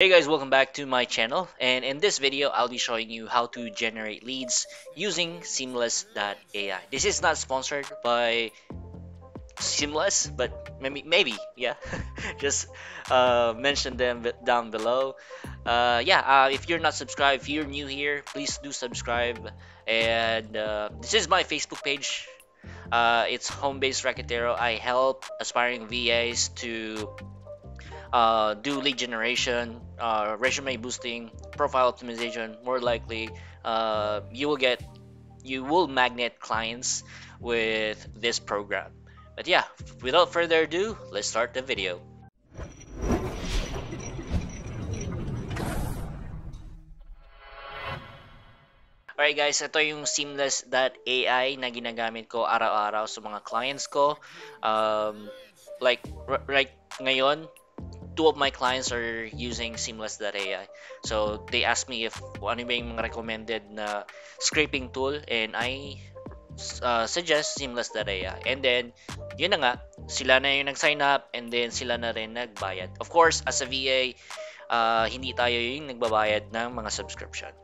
Hey guys, welcome back to my channel and in this video I'll be showing you how to generate leads using Seamless.ai. This is not sponsored by Seamless, but maybe, maybe yeah, just uh, mention them down below. Uh, yeah, uh, if you're not subscribed, if you're new here, please do subscribe. And uh, this is my Facebook page. Uh, it's Homebase Racketero. I help aspiring VAs to uh, do lead generation, uh, resume boosting, profile optimization, more likely uh, you will get you will magnet clients with this program. But yeah, without further ado, let's start the video. Alright guys, ito yung seamless.ai na ginagamit ko araw-araw sa mga clients ko. Um, like right ngayon, two of my clients are using Seamless.ai. So they asked me if ano ba yung recommended na scraping tool and I uh, suggest Seamless.ai. And then, yun na nga, sila na yung nag-sign up and then sila na rin nagbayad. Of course, as a VA, uh, hindi tayo yung nagbabayad ng mga subscription.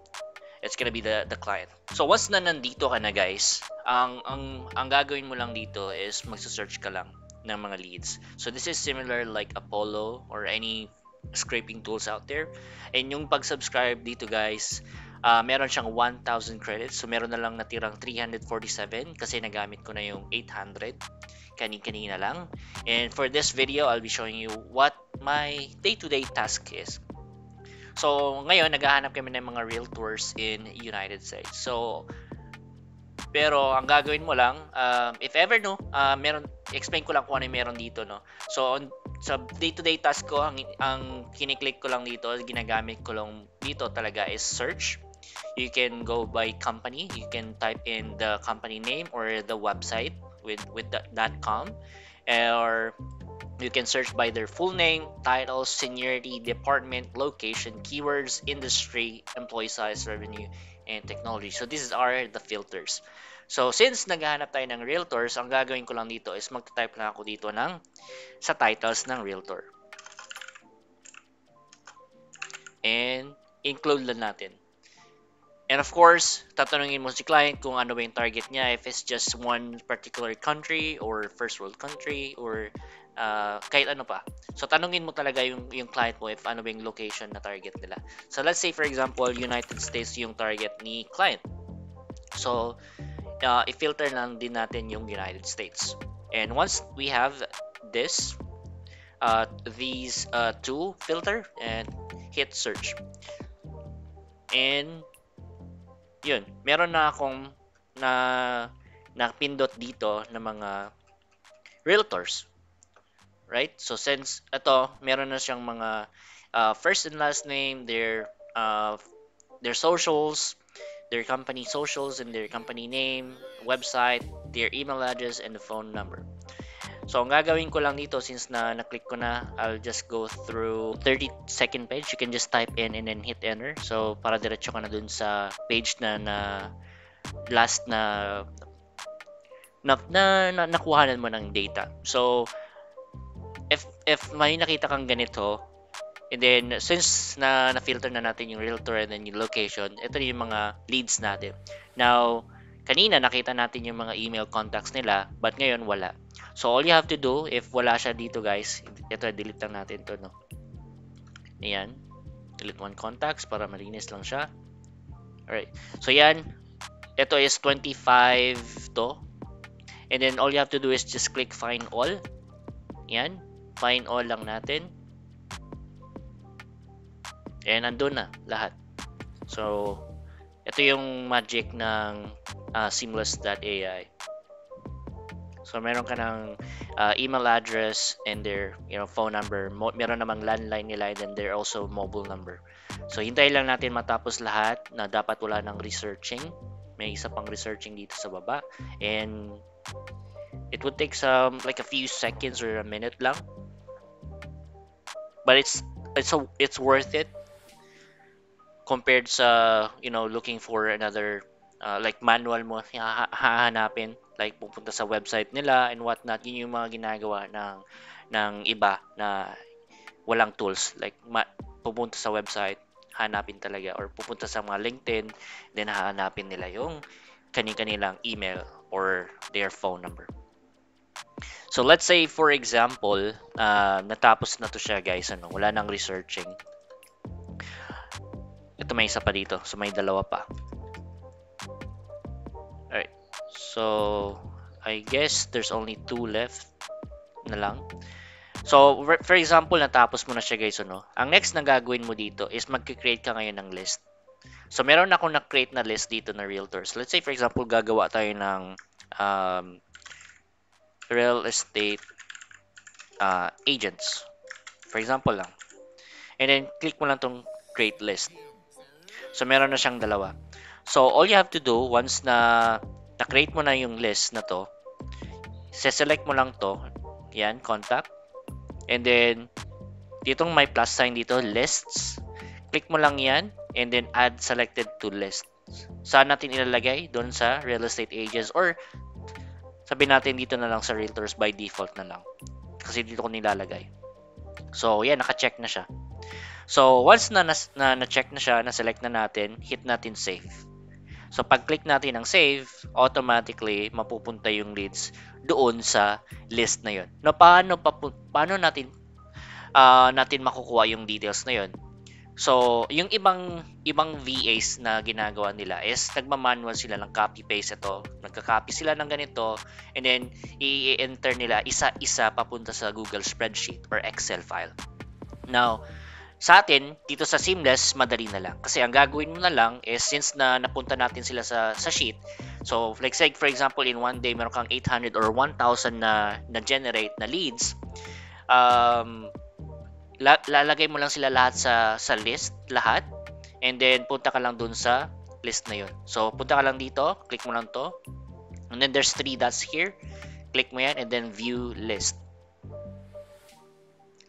It's gonna be the, the client. So once na nandito ka na guys, ang, ang, ang gagawin mo lang dito is magsa-search ka lang ng mga leads. So this is similar like Apollo or any scraping tools out there. And yung pag-subscribe dito guys, uh, meron siyang 1,000 credits. So meron na lang natirang 347 kasi nagamit ko na yung 800 kani-kanina lang. And for this video, I'll be showing you what my day-to-day -day task is. So ngayon, naghahanap kami ng mga realtors in United States. So pero ang gagawin mo lang, um, if ever no, uh, meron explain ko lang kung ano yung meron dito no. So on, sa day-to-day task ko, ang, ang kiniklik ko lang dito, ginagamit ko lang dito talaga is search. You can go by company. You can type in the company name or the website with with the, .com or you can search by their full name, title, seniority, department, location, keywords, industry, employee size, revenue, and technology. So these are the filters. So since naghahanap tayo ng realtors, ang gagawin ko lang dito is magta-type lang ako dito ng sa titles ng realtor. And include lang natin. And of course, tatanungin mo si client kung ano ba yung target niya, if it's just one particular country or first world country or uh, kahit ano pa. So, tanungin mo talaga yung, yung client mo if ano yung location na target nila. So, let's say for example, United States yung target ni client. So, uh, i-filter lang din natin yung United States. And once we have this, uh, these uh, two filter and hit search. And yun, meron na akong na napindot dito ng mga realtors right? So since ito, meron na siyang mga uh, first and last name, their uh, their socials, their company socials and their company name, website, their email address, and the phone number. So, ang gagawin ko lang dito, since na na-click ko na, I'll just go through 30 second page. You can just type in and then hit enter. So, para diretso ka na dun sa page na na last na na, na, na nakuhanan mo ng data. So, if may nakita kang ganito, and then since na na-filter na natin yung realtor and then yung location, ito yung mga leads natin. Now, kanina nakita natin yung mga email contacts nila, but ngayon wala. So all you have to do if wala siya dito guys, ito delete lang natin to no. Ayan. Delete one contacts para malinis lang siya. Alright. So yan. Ito is 25 to. And then all you have to do is just click find all. Yan find all lang natin. And nandun na lahat. So, ito yung magic ng uh, seamless.ai. So, meron ka ng uh, email address and their you know, phone number. Mo meron namang landline nila and then their also mobile number. So, hintay lang natin matapos lahat na dapat wala ng researching. May isa pang researching dito sa baba. And it would take some like a few seconds or a minute lang but it's it's a, it's worth it compared sa you know looking for another uh, like manual mo hahanapin like pupunta sa website nila and what not yun yung mga ginagawa ng ng iba na walang tools like ma- pupunta sa website, hanapin talaga or pupunta sa mga LinkedIn, then hahanapin nila yung kani-kanilang email or their phone number. So let's say for example, uh, natapos na to siya guys, ano, wala nang researching. Ito may isa pa dito, so may dalawa pa. Alright, so I guess there's only two left na lang. So, for example, natapos mo na siya guys, ano? Ang next na gagawin mo dito is mag-create ka ngayon ng list. So, meron akong na-create na list dito na realtors. Let's say, for example, gagawa tayo ng um, real estate uh, agents. For example lang. And then, click mo lang tong create list. So, meron na siyang dalawa. So, all you have to do, once na na-create mo na yung list na to, se-select mo lang to. Yan, contact. And then, ditong may plus sign dito, lists. Click mo lang yan. And then, add selected to list. Saan natin ilalagay? Doon sa real estate agents. Or, sabi natin dito na lang sa realtors by default na lang. Kasi dito ko nilalagay. So, yan, naka-check na siya. So, once na na-check na, na, na siya, na-select na natin, hit natin save. So, pag-click natin ng save, automatically, mapupunta yung leads doon sa list na yon. No, paano, pa, paano natin uh, natin makukuha yung details na yon? So, yung ibang ibang VAs na ginagawa nila is nagma-manual sila ng copy paste ito. Nagka-copy sila ng ganito and then i-enter nila isa-isa papunta sa Google spreadsheet or Excel file. Now, sa atin, dito sa Seamless, madali na lang. Kasi ang gagawin mo na lang is since na napunta natin sila sa, sa sheet, so like say for example in one day meron kang 800 or 1,000 na na-generate na leads, um, la, lalagay mo lang sila lahat sa, sa list, lahat, and then punta ka lang dun sa list na yun. So punta ka lang dito, click mo lang to, and then there's three dots here, click mo yan, and then view list.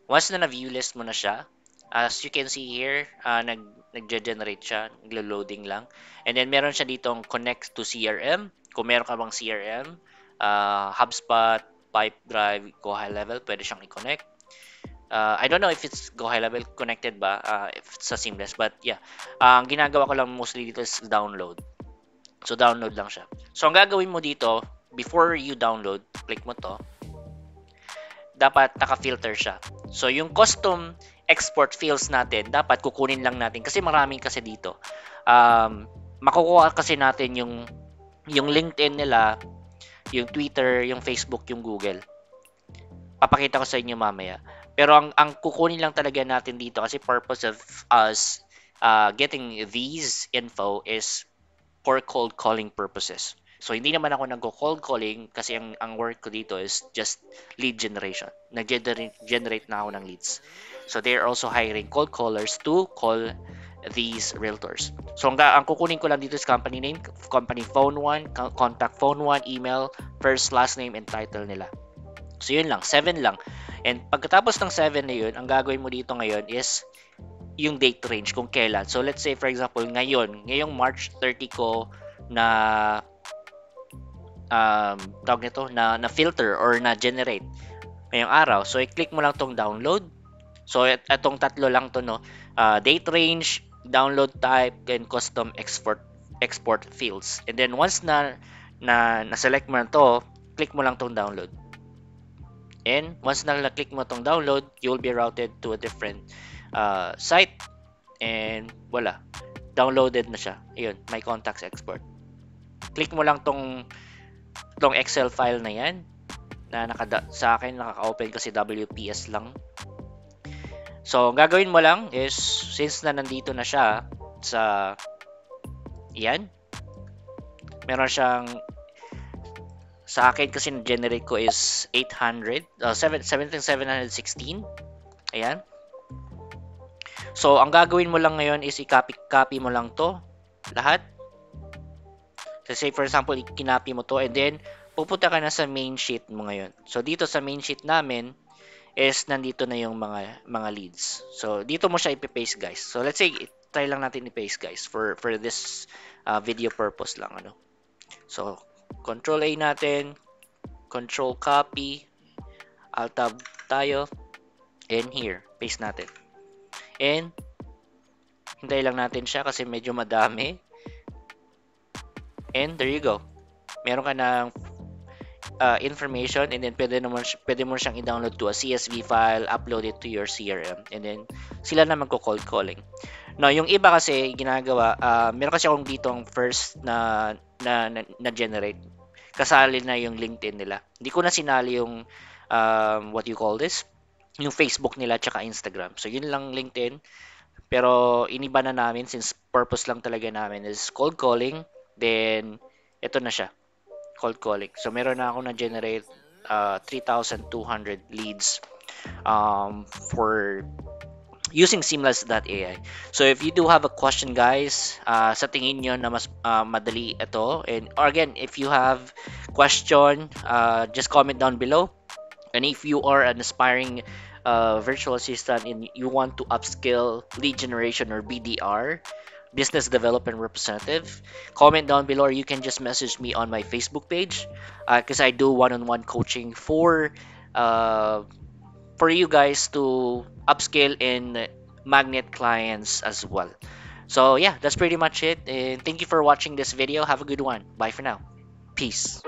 Once na na-view list mo na siya, As you can see here, uh, nag, nag-generate siya, naglo-loading lang. And then meron siya ditong connect to CRM. Kung meron ka bang CRM, uh, HubSpot, Pipedrive, Go High Level, pwede siyang i-connect. Uh, I don't know if it's Go High Level connected ba, uh, if sa Seamless, but yeah. Uh, ang ginagawa ko lang mostly dito is download. So, download lang siya. So, ang gagawin mo dito, before you download, click mo to, dapat naka-filter siya. So, yung custom export fields natin, dapat kukunin lang natin kasi maraming kasi dito. Um, makukuha kasi natin yung yung LinkedIn nila, yung Twitter, yung Facebook, yung Google. Papakita ko sa inyo mamaya. Pero ang ang kukunin lang talaga natin dito kasi purpose of us uh, getting these info is for cold calling purposes. So, hindi naman ako nag-cold calling kasi ang, ang work ko dito is just lead generation. Nag-generate na ako ng leads. So they are also hiring cold callers to call these realtors. So ang, ang kukunin ko lang dito is company name, company phone 1, contact phone 1, email, first, last name, and title nila. So yun lang, 7 lang. And pagkatapos ng 7 na yun, ang gagawin mo dito ngayon is yung date range kung kailan. So let's say for example, ngayon, ngayong March 30 ko na um, tawag nito, na, na filter or na generate ngayong araw. So i-click mo lang tong download So, et etong tatlo lang to, no? Uh, date range, download type, and custom export export fields. And then, once na, na, na-select mo na to, click mo lang tong download. And once na na-click mo tong download, you will be routed to a different uh, site. And wala. Downloaded na siya. Ayun, my contacts export. Click mo lang tong tong Excel file na yan na nakada sa akin nakaka-open kasi WPS lang So, ang gagawin mo lang is, since na nandito na siya sa, yan, meron siyang, sa akin kasi na-generate ko is 800, uh, 1716, ayan. So, ang gagawin mo lang ngayon is i-copy copy mo lang to, lahat. So, say for example, kinopy mo to and then pupunta ka na sa main sheet mo ngayon. So, dito sa main sheet namin, is nandito na yung mga mga leads. So dito mo siya ipe-paste guys. So let's say try lang natin i-paste guys for for this uh, video purpose lang ano. So control A natin, control copy, alt tab tayo and here paste natin. And, hintay lang natin siya kasi medyo madami. And there you go. Meron ka ng uh, information and then pwede, naman, pwede mo siyang i-download to a CSV file, upload it to your CRM, and then sila na magko-cold calling. No, yung iba kasi ginagawa, uh, meron kasi akong dito ang first na na, na, na generate. Kasali na yung LinkedIn nila. Hindi ko na sinali yung um, what you call this, yung Facebook nila tsaka Instagram. So yun lang LinkedIn. Pero iniba na namin since purpose lang talaga namin is cold calling. Then ito na siya cold calling. So meron na ako na generate uh, 3,200 leads um, for using seamless.ai. So if you do have a question guys, uh, sa tingin nyo na mas uh, madali ito and or again, if you have question, uh, just comment down below. And if you are an aspiring uh, virtual assistant and you want to upskill lead generation or BDR, business development representative. Comment down below or you can just message me on my facebook page because uh, i do one-on-one coaching for uh, for you guys to upscale in magnet clients as well. So yeah that's pretty much it and thank you for watching this video. Have a good one. Bye for now. Peace